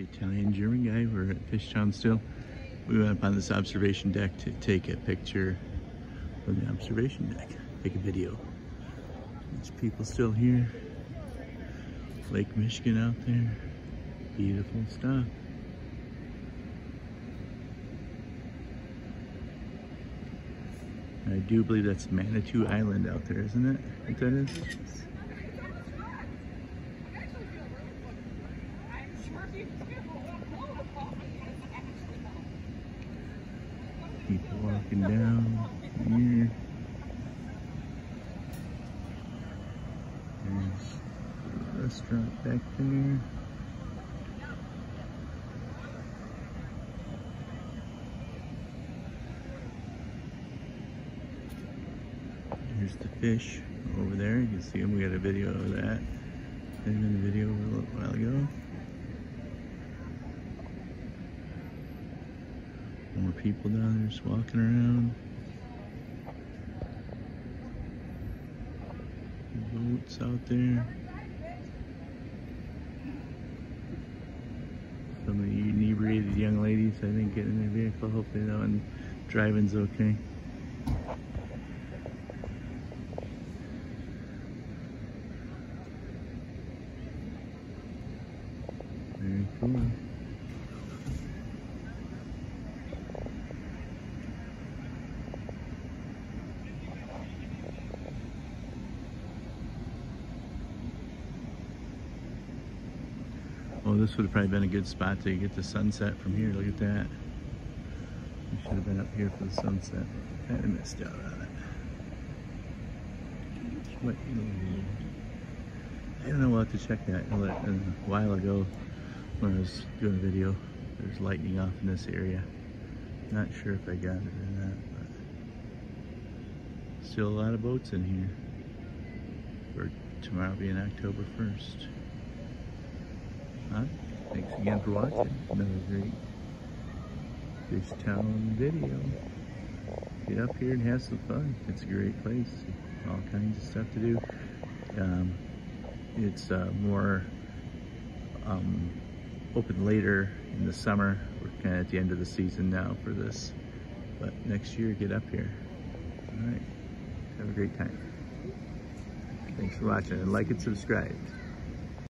the Italian German guy. We're at Fishtown still. We went up on this observation deck to take a picture from the observation deck, take a video. There's people still here. Lake Michigan out there. Beautiful stuff. I do believe that's Manitou Island out there, isn't it? What that is? People walking down here. There's a restaurant back there. Here's the fish over there. You can see them. We got a video of that. There's been a video a little while ago. More people down there just walking around. Boats out there. Some of the inebriated young ladies, I think, getting in their vehicle. Hopefully that one driving's okay. Very cool. Oh, this would have probably been a good spot to get the sunset from here. Look at that. We should have been up here for the sunset. Of missed out on it. What, I don't know. We'll have to check that. Uh, a while ago, when I was doing a video, there's lightning off in this area. Not sure if I got it or not, but still a lot of boats in here for tomorrow being October 1st. Thanks again for watching. Another great Fishtown video. Get up here and have some fun. It's a great place. All kinds of stuff to do. Um, it's uh, more um, open later in the summer. We're kind of at the end of the season now for this. But next year, get up here. All right. Have a great time. Thanks for watching and like and subscribe.